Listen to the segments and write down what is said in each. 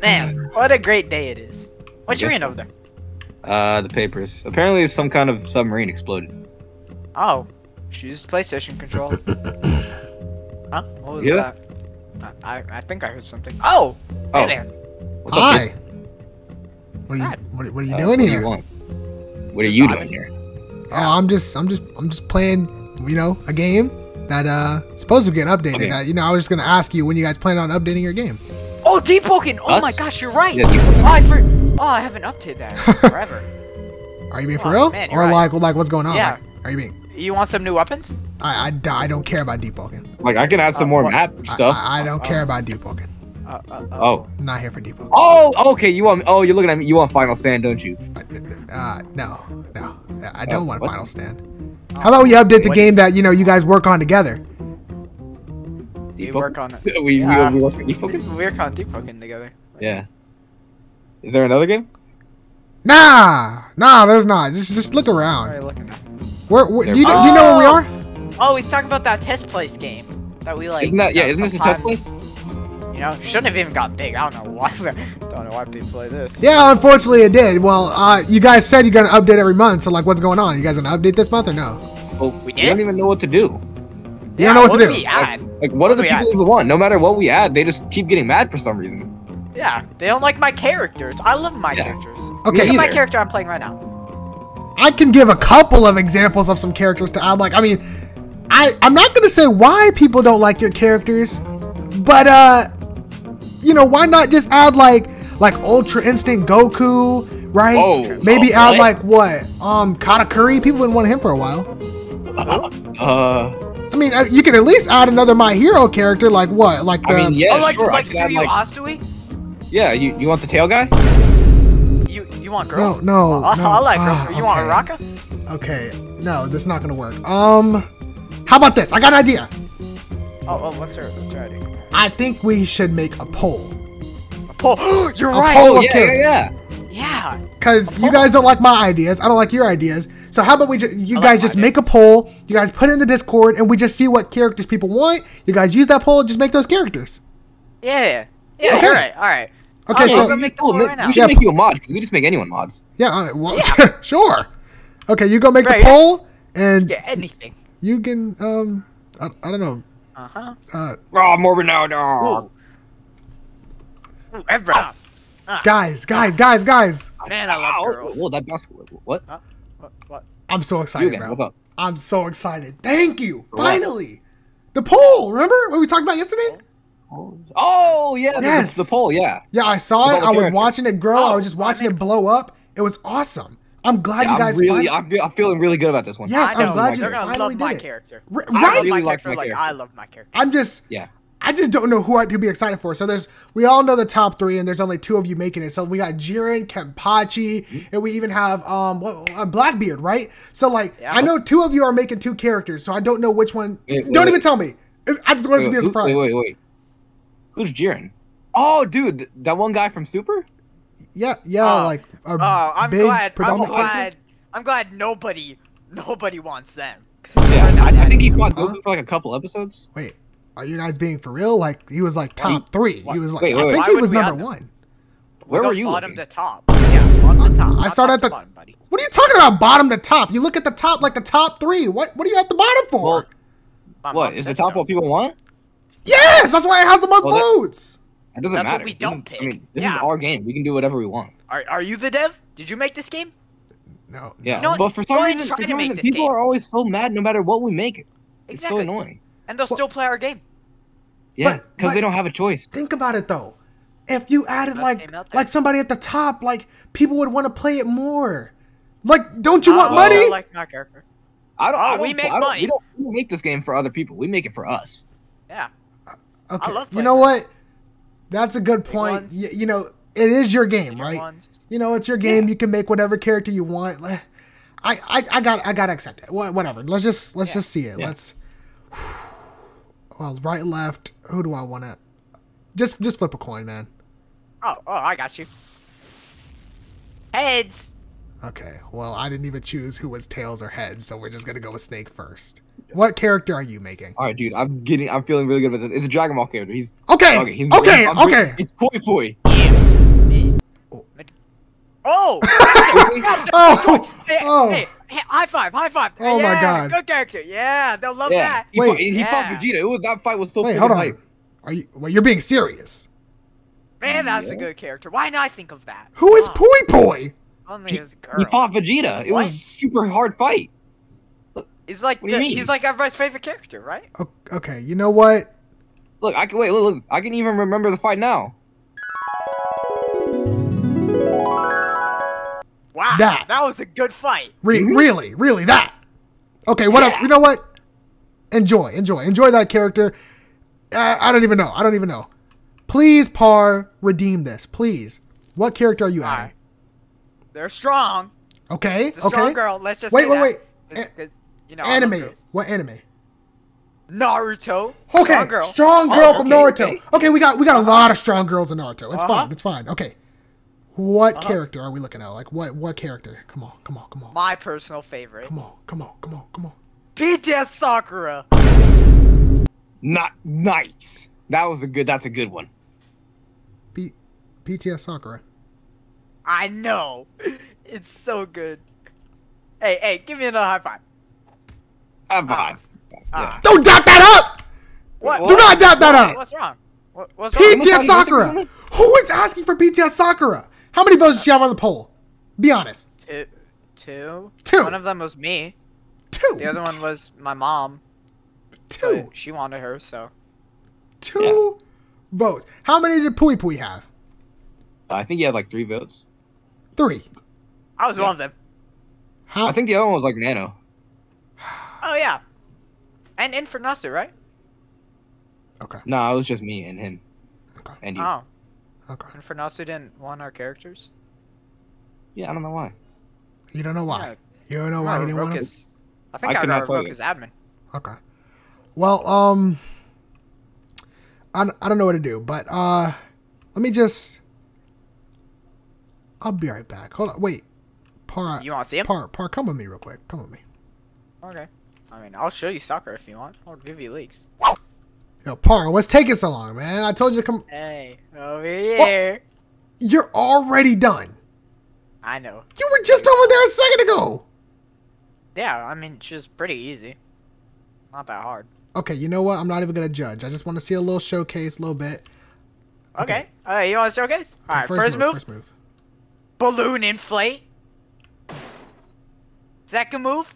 Man, what a great day it is. What you guess reading so. over there? Uh, the papers. Apparently, some kind of submarine exploded. Oh, she used PlayStation control. huh? What was Yeah. that? I, I I think I heard something. Oh, Oh. hey there. What's up? Hi. kid? What are you what, are- what are you Uh, doing what do here? you want? What are you doing here? Oh, I'm just I'm just I'm just playing, you know, a game that uh supposed to get updated. Okay. Uh, you know, I was just gonna ask you when you guys plan on updating your game. Oh, Deepwoken. Oh my gosh, you're right. Yeah, Oh, I for oh, I haven't updated that forever. Are you being for Oh, real? man, or right. like like what's going on? Yeah. Like, are you being You want some new weapons? I, I, I don't care about Deepwoken. Like, I can add some Uh, more what- map stuff. I, I don't Uh, care about Deepwoken. Uh, uh, uh, oh. I'm not here for deep poking. Oh, okay. You want? Oh, you're looking at me. You want Final Stand, don't you? Uh, no, no, I Oh, don't want what? final stand. How about we update the What- game that you know you guys work on together? We Deep work on it. We, we, Yeah. we work on Deep We Pokken? work on Deepwoken together. Yeah. Is there another game? Nah, nah, there's not. Just just look What are around. looking? Where, where do you, know- do you know where we are? Oh, he's talking about that test place game that we like. Isn't that yeah? Isn't this a test place? You know, shouldn't have even got big. I don't know why. don't know why people play this. Yeah, unfortunately it did. Well, uh, you guys said you're gonna update every month, so like, what's going on? You guys gonna update this month or no? Well, We we don't even know what to do. You don't know what to do do. We? Like, what do the people add? even want? No matter what we add, they just keep getting mad for some reason. Yeah, they don't like my characters. I love my Yeah. characters. Okay, Look at my character I'm playing right now. I can give a couple of examples of some characters to add. Like, I mean, I I'm not gonna say why people don't like your characters, but uh, you know, why not just add like like Ultra Instinct Goku, right? Oh, Maybe oh, add what? like what? Um, Katakuri. People didn't want him for a while. Uh, I mean, uh, you can at least add another My Hero character, like what? Like the I mean, yeah, oh, like sure. I like could add Kiryu like, Asui? yeah. You you want the tail guy? You you want no, girls? no, I, no. I like girls. Ah, you want okay. Araka? Okay, no, this is not gonna work. Um, how about this? I got an idea. Oh, oh, what's her? What's her idea? I think we should make a poll. A poll. You're A right. poll Oh of yeah, yeah, characters. yeah. Yeah. Because you guys don't like my ideas, I don't like your ideas. So how about we just you I like guys my just idea. make a poll? You guys put it in the Discord, and we just see what characters people want. You guys use that poll, just make those characters. Yeah. Yeah. Okay. You're right. All right. Okay, Oh, so we're make the Cool, poll right now. we should Yeah. make you a mod. We just make anyone mods. yeah, uh, well, sure. Okay, you go make Right, the yeah. poll, and Yeah. Anything. you can um, I, I don't know, Uh huh. Uh huh. Oh, more Ronaldo. Ooh. Ooh, Ebra. guys, guys, guys, guys. Man, I love Ow, girls. Whoa, that basketball. What? What? What? I'm so You excited, again? bro. What's up? I'm so excited. Thank you. For what? Finally, the poll. Remember what we talked about yesterday? Oh yeah, Yes. the, the poll. Yeah. Yeah, I saw About it. the I was watching it grow. I Oh, was just watching it blow up. It was awesome. I'm glad Yeah, you guys. I'm really, finally- I'm, feeling really good about this one. Yes, I I'm know. glad you They're gonna finally love my did it. character. R- I love right? really my character my like character. I love my character. I'm just. Yeah. I just don't know who I to be excited for. So there's, we all know the top three, and there's only two of you making it. So we got Jiren, Kenpachi, and we even have um what, uh, Blackbeard, right? So like, Yeah. I know two of you are making two characters, so I don't know which one. Wait, wait, don't wait. even tell me. I just want it to be a Wait, surprise. Wait, wait, wait. Who's Jiren? Oh, dude, that one guy from Super. Yeah, yeah, Oh. like a Oh, I'm big glad. I'm predominant character. glad. I'm glad nobody, nobody wants them. Yeah, I, I think he good. fought Huh? Goku for like a couple episodes. Wait, are you guys being for real? Like he was like Why- top three. why- He was like, wait, wait, I wait. think he was number one. Where Go were you Bottom looking? to top. Yeah, bottom to top. I not started top at to the- bottom, buddy. What are you talking about? Bottom to top. You look at the top like the top three. What What are you at the bottom for? Well, My what the top what people want? yes, that's why it has the most Well, that- votes. It doesn't That's what matter. we don't is- pick. I mean, this is Yeah. our game. We can do whatever we want. Are, are you the dev? Did you make this game? No. Yeah, You know what? but for some Go ahead and reason, for some reason, people game. are always so mad no matter what we make. It's so annoying. And they'll Well- still play our game. Yeah, because they don't have a choice. Think about it though. If you added like game out there. like somebody at the top, like people would want to play it more. Like, don't you want Oh, money? I like my character. I don't. Oh, I don't we make I money. We don't, we don't make this game for other people. We make it for us. Yeah. Uh, okay. love you know what? That's a good point. ones. Y- you know, it is your game, Bigger right? ones. You know, it's your game. You can make whatever character you want. I, I, I got, I gotta accept it. Whatever. Let's just, let's Yeah. just see it. Yeah. Let's. Well, right, left. Who do I want to? Just, just flip a coin, man. Oh, oh, I got you. Heads. Okay. Well, I didn't even choose who was tails or heads, so we're just gonna go with Snake first. What character are you making? All right, dude. I'm getting. I'm feeling really good about this. It's a Dragon Ball character. He's Okay. okay. He's Okay. I'm- Okay. It's Pui Pui. Oh. Oh! oh! oh, hey, oh. hey, hey, high five, high five. Oh my Yeah, God. Good character. Yeah, they'll love Yeah, that. he, Wait. fought, he fought Vegeta. It was, that fight was so wait, hold on. hype. Are you? Wait, you're being serious? Man, mm, that's a good character. Why not I think of that? Who is Pui Pui? Only He, his girl. he fought Vegeta. It What? was super hard fight. He's like What do you the- mean? he's like everybody's favorite character, right? Okay, you know what? Look, I can wait. Look, look, I can even remember the fight now. That. that was a good fight. Re- Mhm. Really, really that? Okay, what? else? Yeah. You know what? Enjoy, enjoy, enjoy that character. I, I don't even know. I don't even know. Please, Par, redeem this, please. What character are you adding? Alright. They're strong. Okay, It's a strong girl. Let's just Wait, say wait, that. wait. It's- A- 'cause, you know, Anime. What anime? Naruto. Okay, Strong girl. strong Oh, girl from Naruto. okay. Okay, we got we got a lot of strong girls in Naruto. It's Uh-huh. fine. It's fine. Okay. What Uh-huh. character are we looking at? Like what what character? Come on, come on, come on. My personal favorite. Come on, come on, come on, come on. BTS Sakura. Not nice. That was a good. That's a good one. B BTS Sakura. I know. It's so good. Hey, hey, give me another high five. High five. Ah. Don't dap that up! What? Do not dap that up! What's wrong? What, what's wrong? BTS Sakura! Who is asking for BTS Sakura? How many votes did you have on the poll? Be honest. Two. Two. Two. One of them was me. Two. The other one was my mom. Two. She wanted her, so. Two votes. How many did Pui Pui have? I think he had like three votes. Three. I was Yeah. one of them. How? I think the other one was like Nano. Oh yeah. And Infernasu, right? okay. No, it was just me and him. Okay. And you. Oh, Okay. And Infernasu didn't want our characters. Yeah, I don't know why. You don't know why. Yeah, You don't know why I he didn't want to. his. I think I I, could got not tell revoke his admin. Okay. Well, um, I, I don't know what to do, but uh, let me just. I'll be right back. Hold on. Wait. Par. You want to see him? Par. Par. Come with me real quick. Come with me. Okay. I mean, I'll show you soccer if you want. I'll give you leaks. Yo, Par. What's taking so long, man? I told you to come. Hey, over here. You're already done. I know. You were just over there a second ago. Yeah, I mean, it's just pretty easy. Not that hard. Okay. You know what? I'm not even gonna judge. I just want to see a little showcase, a little bit. Okay. Alright, you want to showcase? Okay, Alright, first, move, First move. balloon inflate. Second move,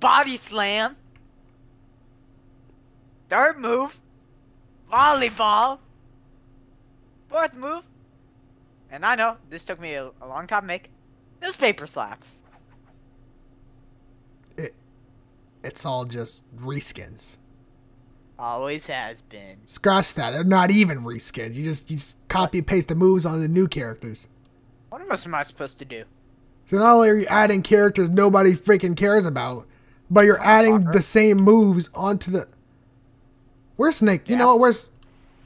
body slam. Third move, volleyball. Fourth move, and I know this took me a, a long time to make, newspaper slaps. It, It's all just reskins. Always has been. Scratch that. They're not even reskins. You just you just copy and paste the moves on the new characters. What else am I supposed to do? So not only are you adding characters nobody freaking cares about, but you're adding the same moves onto the. Where's Snake? You Yeah. know what? Where's?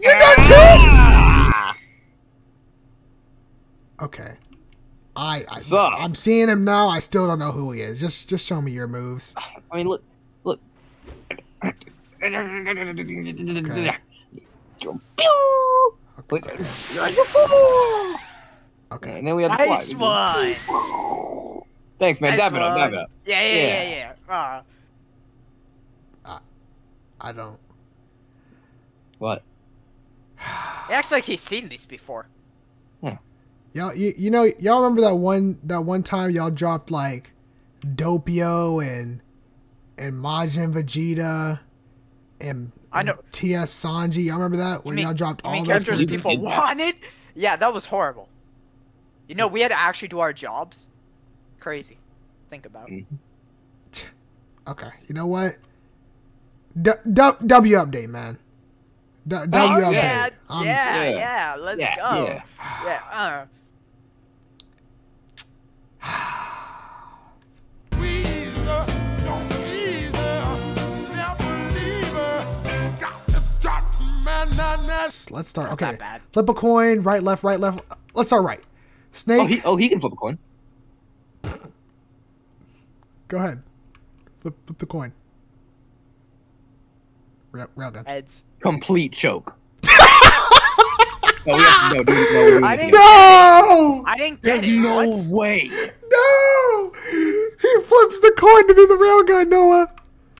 You're done too. Okay. I, I Sup? I'm seeing him now. I still don't know who he is. Just just show me your moves. I mean, look, look. Wait, Okay. And then we had the Nice fly. one. Thanks, man. Nice dab it up, dab one. it up. Yeah, yeah, Yeah. yeah, yeah. Uh, I don't. What? it acts like he's seen these before. Y'all, you, you know, y'all remember that one that one time y'all dropped like Doppio and and Majin Vegeta and, I know. TS Sanji. Y'all remember that when y'all dropped all mean, those characters You that people wanted. Yeah, that was horrible. You know, we had to actually do our jobs. Crazy. Think about it. Mm. Okay, you know what? D- D- w update, man. D- w Oh, yeah, I'm- yeah, yeah. yeah, let's Yeah, go. yeah. Yeah, uh. Weezer, don't tease her, never leave her. Got to talk to man, not that. Let's start. Okay, flip a coin. Right, left, right, left. Let's start right. Snake, Oh, he, oh, he can flip a coin. go ahead. Flip, flip the coin. Rail, railgun. Heads. Complete choke. No, we have to, no, dude, no, we're I didn't- No! I didn't get There's it. no What? way. No! He flips the coin to do the railgun, Noah.